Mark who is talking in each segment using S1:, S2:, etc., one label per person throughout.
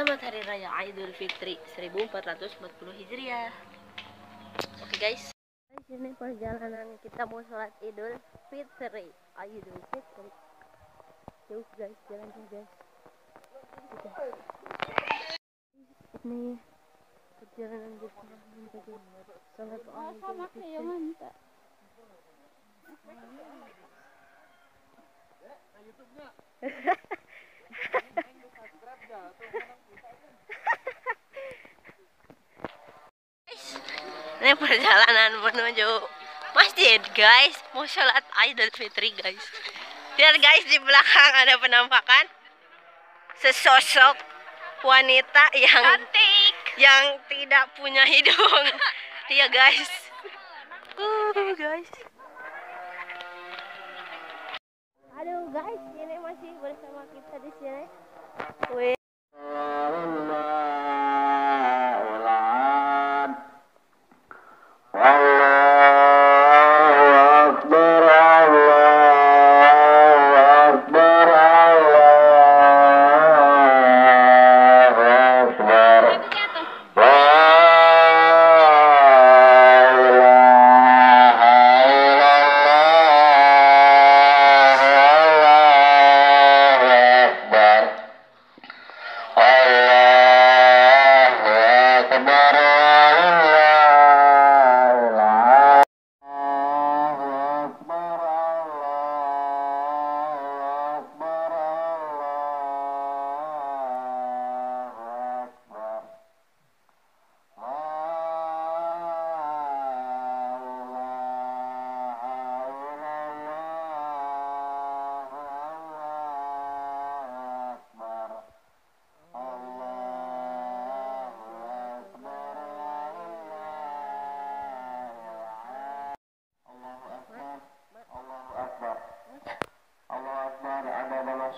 S1: Selamat Hari Raya Idul Fitri 1440 Hijriah. Oke guys. Di sini perjalanan kita mau sholat Idul Fitri. Idul Fitri. Yuk guys, jalan guys. Ini perjalanan kita menuju sholat Idul Fitri. Ini perjalanan menuju masjid guys. Mau sholat Idul Fitri guys. Lihat guys di belakang ada penampakan Sesosok wanita yang
S2: Cantik.
S1: yang tidak punya hidung. Iya guys. Uh guys. Aduh guys ini masih bersama kita di sini. Wih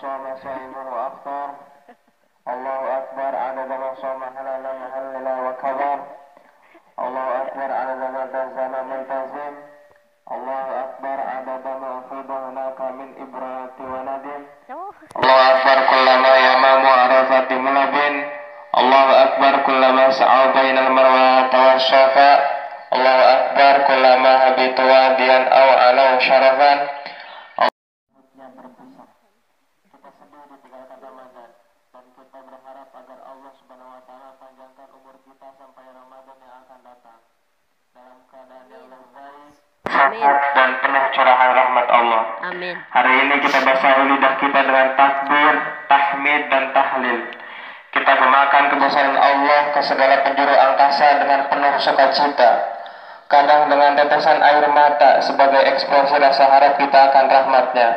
S3: صام صائما وافطر الله اكبر عدد ما صام حلالا محللا وكبر الله اكبر عدد ما تزن ملتزم الله اكبر عدد ما افيد هناك من ابرات وندم الله اكبر كلما يمام عرفات ملب الله اكبر كلما سعى بين المروه والصفا الله اكبر كلما هبط واديا او علوا شرفا ditinggalkan Ramadan dan kita berharap agar Allah Subhanahu wa taala panjangkan umur kita sampai Ramadan yang akan datang dalam keadaan yang baik, sehat dan penuh curahan rahmat Allah.
S1: Amin
S3: Hari ini kita basahi lidah kita dengan takbir, tahmid dan tahlil. Kita gemakan kebesaran Allah ke segala penjuru angkasa dengan penuh sukacita. Kadang dengan tetesan air mata sebagai ekspresi rasa harap kita akan rahmatnya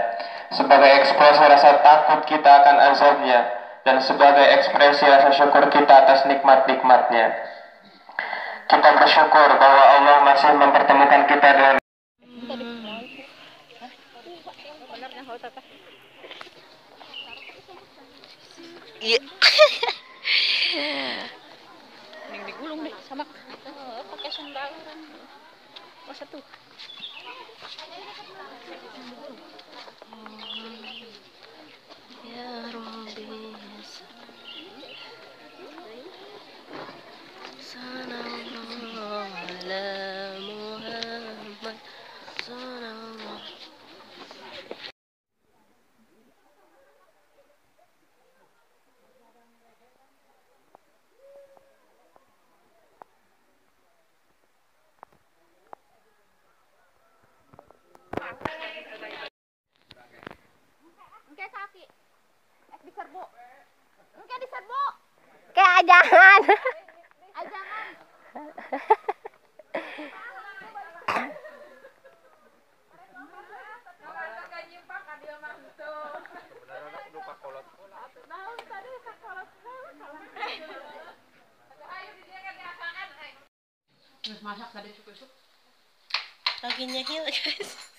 S3: sebagai ekspresi rasa takut kita akan azabnya dan sebagai ekspresi rasa syukur kita atas nikmat-nikmatnya. Kita bersyukur bahwa Allah masih mempertemukan kita dengan
S1: Iya
S2: digulung deh sama oh, pakai sandal. Oh satu.
S1: Yeah.
S2: Engke kaki. Eh diserbu. Engke diserbu.
S1: Kayak ajangan
S2: Ajangan.
S1: Lagi nyehil guys